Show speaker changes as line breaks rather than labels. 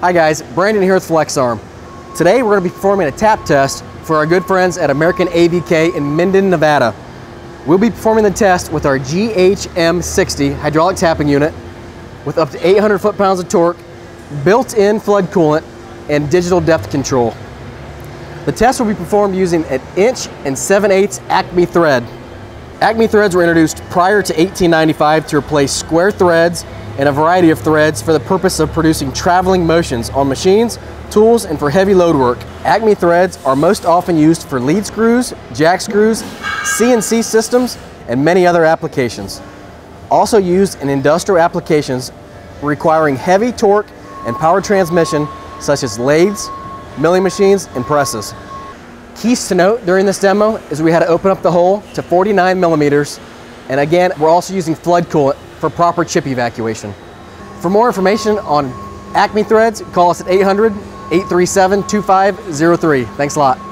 Hi guys, Brandon here with FlexArm. Today we're going to be performing a tap test for our good friends at American AVK in Minden, Nevada. We'll be performing the test with our GHM60 hydraulic tapping unit with up to 800 foot-pounds of torque, built-in flood coolant, and digital depth control. The test will be performed using an inch and 7 8 Acme thread. Acme threads were introduced prior to 1895 to replace square threads and a variety of threads for the purpose of producing traveling motions on machines, tools, and for heavy load work. Acme threads are most often used for lead screws, jack screws, CNC systems, and many other applications. Also used in industrial applications requiring heavy torque and power transmission such as lathes, milling machines, and presses. Keys to note during this demo is we had to open up the hole to 49 millimeters, and again, we're also using flood coolant for proper chip evacuation. For more information on Acme threads, call us at 800 837 2503. Thanks a lot.